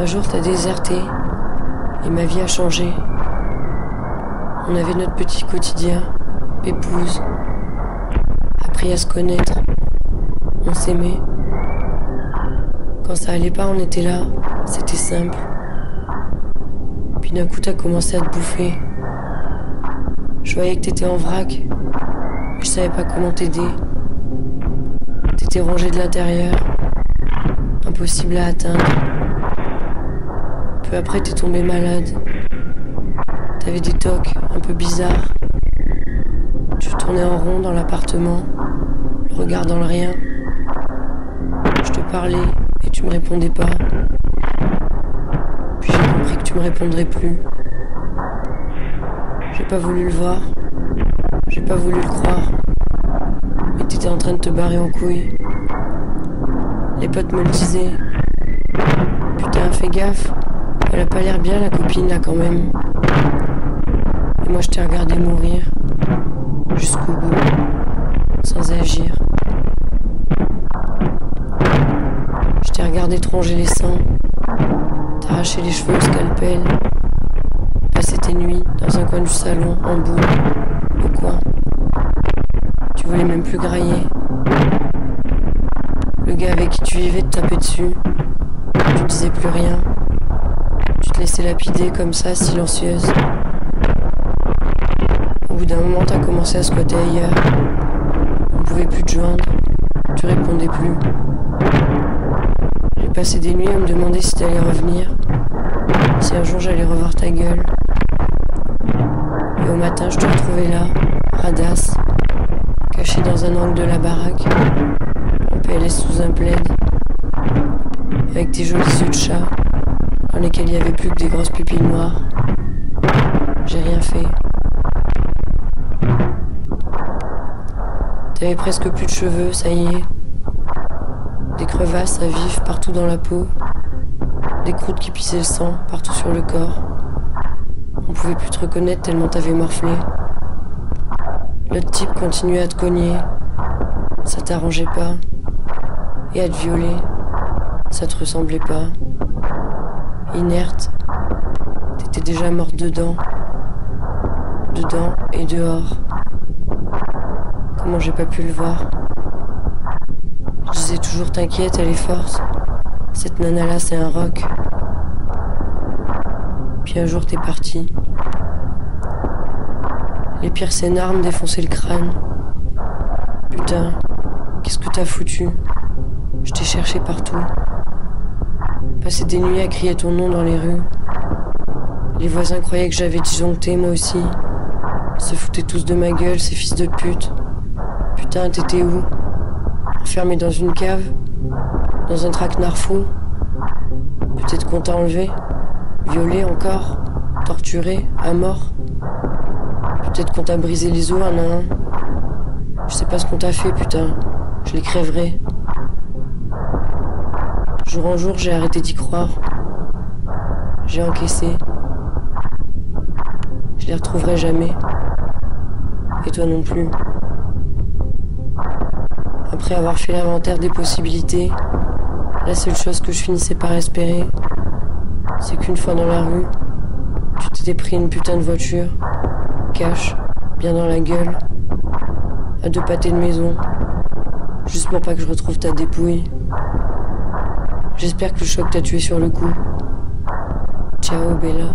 Un jour, t'as déserté et ma vie a changé. On avait notre petit quotidien, épouse, appris à se connaître, on s'aimait. Quand ça allait pas, on était là, c'était simple. Puis d'un coup, t'as commencé à te bouffer. Je voyais que t'étais en vrac, mais je savais pas comment t'aider. T'étais rongé de l'intérieur, impossible à atteindre. Peu après, t'es tombé malade. T'avais des tocs un peu bizarres. Tu tournais en rond dans l'appartement, le regard dans le rien. Je te parlais et tu me répondais pas. Puis j'ai compris que tu me répondrais plus. J'ai pas voulu le voir. J'ai pas voulu le croire. Mais t'étais en train de te barrer en couille. Les potes me le disaient. Putain, fais gaffe. Elle a pas l'air bien la copine là quand même. Et moi je t'ai regardé mourir. Jusqu'au bout. Sans agir. Je t'ai regardé tronger les sangs. T'arracher les cheveux au scalpel. Passer tes nuits dans un coin du salon, en boule, au coin. Tu voulais même plus grailler. Le gars avec qui tu vivais te tapait dessus. Tu disais plus rien. Laissais lapider comme ça, silencieuse. Au bout d'un moment, t'as commencé à squatter ailleurs. On pouvait plus te joindre. Tu répondais plus. J'ai passé des nuits à me demander si t'allais revenir. Si un jour j'allais revoir ta gueule. Et au matin, je te retrouvais là, radasse, caché dans un angle de la baraque, en PLS sous un plaid, avec tes jolis yeux de chat, dans lesquels il n'y avait plus que des grosses pupilles noires. J'ai rien fait. T'avais presque plus de cheveux, ça y est. Des crevasses à vif partout dans la peau. Des croûtes qui pissaient le sang partout sur le corps. On pouvait plus te reconnaître tellement t'avais morflé. Le type continuait à te cogner. Ça t'arrangeait pas. Et à te violer. Ça te ressemblait pas. Inerte. T'étais déjà morte dedans. Dedans et dehors. Comment j'ai pas pu le voir? Je disais toujours t'inquiète, elle est forte. Cette nana là, c'est un rock. Puis un jour t'es parti. Les pires scénars défonçaient le crâne. Putain, qu'est-ce que t'as foutu? Je t'ai cherché partout. Passé des nuits à crier ton nom dans les rues. Les voisins croyaient que j'avais disjoncté, moi aussi. Se foutaient tous de ma gueule, ces fils de pute. Putain, t'étais où? Enfermé dans une cave? Dans un traquenard fou? Peut-être qu'on t'a enlevé? Violé encore? Torturé? À mort? Peut-être qu'on t'a brisé les os un à un? Je sais pas ce qu'on t'a fait, putain. Je les crèverai. Jour en jour, j'ai arrêté d'y croire. J'ai encaissé. Je les retrouverai jamais. Et toi non plus. Après avoir fait l'inventaire des possibilités, la seule chose que je finissais par espérer, c'est qu'une fois dans la rue, tu t'étais pris une putain de voiture, cache, bien dans la gueule, à deux pâtés de maison, juste pour pas que je retrouve ta dépouille. J'espère que le choc t'a tué sur le coup. Ciao, Bella.